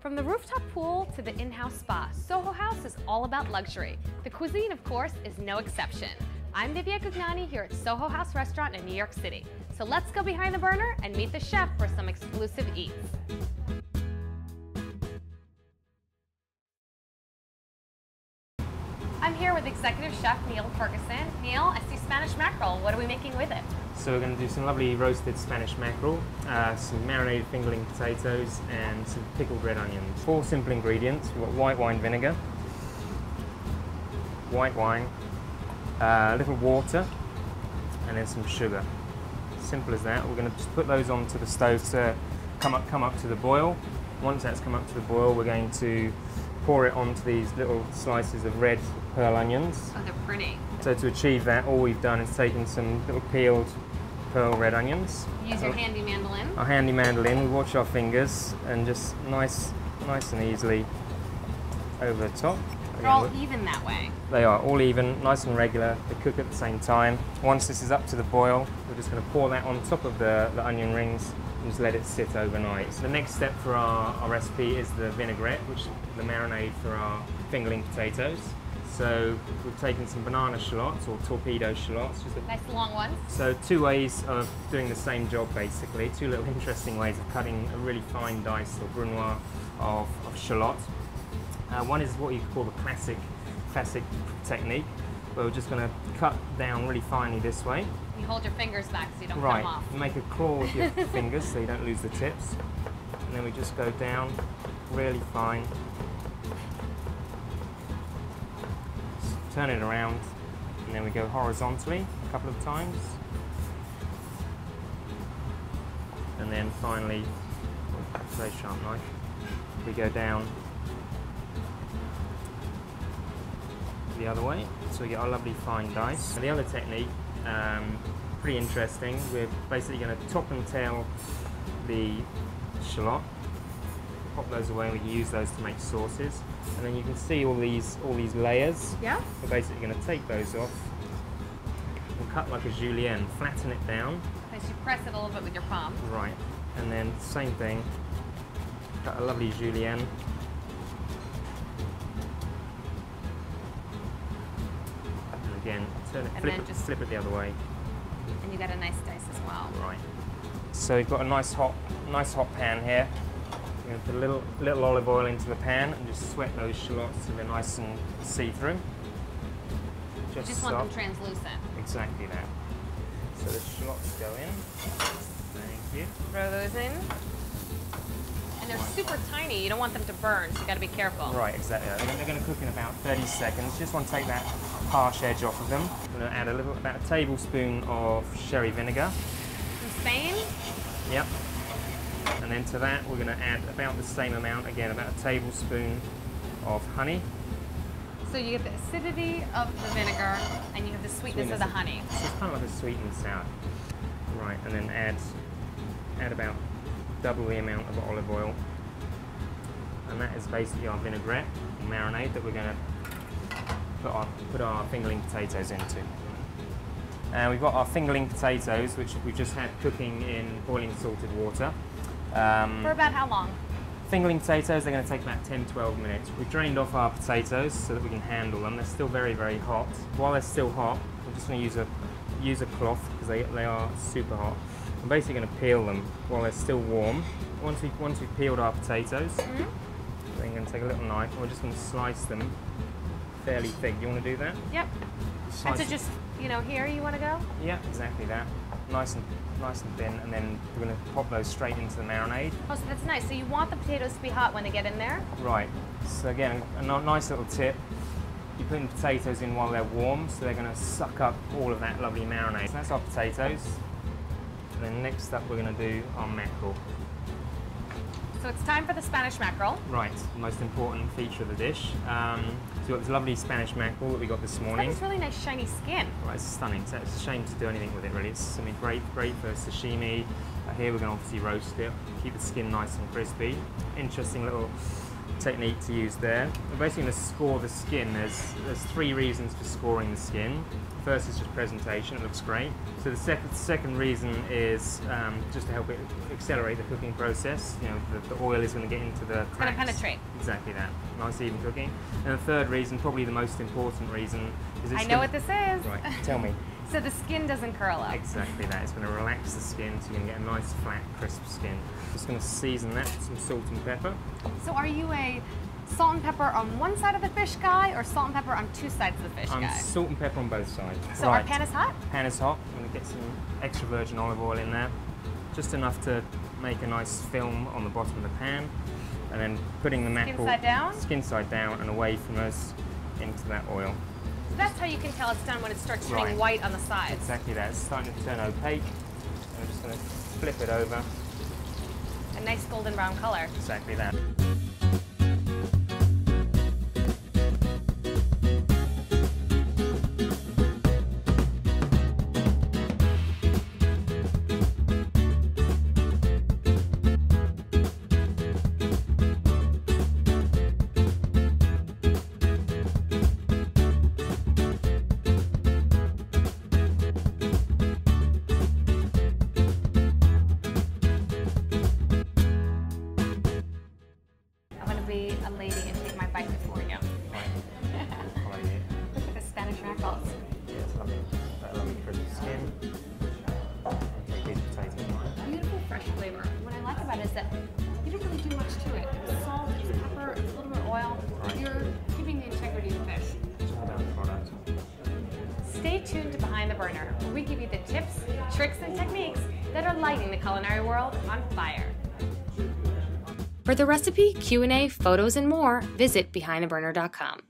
From the rooftop pool to the in-house spa, Soho House is all about luxury. The cuisine, of course, is no exception. I'm Divya Gugnani here at Soho House Restaurant in New York City. So let's go behind the burner and meet the chef for some exclusive eats. I'm here with executive chef Neil Ferguson. Neil, I see Spanish mackerel. What are we making with it? So we're going to do some lovely roasted Spanish mackerel, uh, some marinated fingerling potatoes, and some pickled red onions. Four simple ingredients. We've got white wine vinegar, white wine, uh, a little water, and then some sugar. Simple as that. We're going to just put those onto the stove to come up, come up to the boil. Once that's come up to the boil, we're going to pour it onto these little slices of red pearl onions. Oh, they're pretty. So to achieve that, all we've done is taken some little peeled pearl red onions. Use your handy mandolin. Our handy mandolin, we watch our fingers and just nice, nice and easily over the top. They're all even that way. They are all even, nice and regular. They cook at the same time. Once this is up to the boil, we're just going to pour that on top of the, the onion rings and just let it sit overnight. So the next step for our, our recipe is the vinaigrette, which is the marinade for our fingerling potatoes. So we've taken some banana shallots or torpedo shallots. Just a, Nice long ones. so two ways of doing the same job basically, two little interesting ways of cutting a really fine dice or brunoise of, of shallot. Uh, one is what you call the classic, classic technique, where we're just going to cut down really finely this way. You hold your fingers back so you don't Right, come off. make a claw with your fingers so you don't lose the tips. And then we just go down really fine. Turn it around, and then we go horizontally a couple of times. And then finally, very sharp knife, we go down the other way. So we get our lovely fine dice. And the other technique, um, pretty interesting. We're basically going to top and tail the shallot, pop those away, and we can use those to make sauces. And then you can see all these all these layers. Yeah? We're basically going to take those off and cut like a julienne, flatten it down, As you press it a little bit with your palm. right, and then same thing, cut a lovely julienne. And again, turn it, And flip it, just- flip it the other way. And you get a nice dice as well. Right. So we've got a nice hot, nice hot pan here. We're going to put a little, little olive oil into the pan and just sweat those shallots so they're nice and see-through. Just, just want them translucent. Exactly that. So the shallots go in. Thank you. Throw those in. And they're super tiny. You don't want them to burn, so you got to be careful. Right, exactly. They're, they're going to cook in about 30 seconds. Just want to take that harsh edge off of them. I'm going to add a little, about a tablespoon of sherry vinegar. From Spain, Yep. And then to that, we're going to add about the same amount, again, about a tablespoon of honey. so you get the acidity of the vinegar and you have the sweetness, of the honey. So it's kind of like a sweet and sour. Right, and then add add about double the amount of olive oil. And that is basically our vinaigrette marinade that we're going to put our, put our fingerling potatoes into. And we've got our fingerling potatoes, which we've just had cooking in boiling salted water. Um, For about how long? Fingerling potatoes, they're going to take about 10 12 minutes. We've drained off our potatoes so that we can handle them. They're still very, very hot. While they're still hot, I'm just going to use a, use a cloth because they, they are super hot. I'm basically going to peel them while they're still warm. Once, we, once we've peeled our potatoes, Mhm. then going to take a little knife and we're just going to slice them fairly thick. You want to do that? Yep. And Slice so just, you know, here you want to go? Yeah, exactly that. Nice and nice and thin, and then we're going to pop those straight into the marinade. Oh, so that's nice. So you want the potatoes to be hot when they get in there? Right. So again, a nice little tip. You put the potatoes in while they're warm, so they're going to suck up all of that lovely marinade. So that's our potatoes. And then next up, we're going to do our mackerel. So it's time for the Spanish mackerel. Right, most important feature of the dish. Um, so we've got this lovely Spanish mackerel that we got this It's morning. this really nice shiny skin. Right, it's stunning. So it's a shame to do anything with it, really. It's I mean, great, great for sashimi. Uh, here we're going to obviously roast it, keep the skin nice and crispy. Interesting little technique to use there. We're basically going to score the skin. There's there's three reasons for scoring the skin. First is just presentation; it looks great. So the second second reason is um, just to help it accelerate the cooking process. You know, the, the oil is going to get into the. It's going to penetrate. Exactly that. Nice even cooking. And the third reason, probably the most important reason, is it's I know gonna- what this is. Right, tell me. So the skin doesn't curl up. Exactly that. It's going to relax the skin, so you're going to get a nice, flat, crisp skin. Just going to season that with some salt and pepper. So are you a salt and pepper on one side of the fish guy or salt and pepper on two sides of the fish I'm guy? salt and pepper on both sides. So our pan is hot? Pan is hot. I'm going to get some extra virgin olive oil in there, just enough to make a nice film on the bottom of the pan, and then putting the mackerel side down? skin side down and away from us into that oil. So that's how you can tell it's done when it starts turning Right. white on the sides. Exactly that. It's starting to turn opaque. I'm just going to flip it over. A nice golden brown color. Exactly that. A lady and take my bite before you. Right. Follow you. Look at the Spanish mackerels. Yeah, it's lovely. That lovely crisp skin. Okay, these potatoes. Beautiful fresh flavor. What I like about it is that you don't really do much to it. It's salt, it's pepper, it's a little bit of oil. Right. You're keeping the integrity of the fish. It's all about the product. Stay tuned to Behind the Burner, where we give you the tips, tricks, and techniques that are lighting the culinary world on fire. For the recipe, Q&A, photos, and more, visit behindtheburner.com.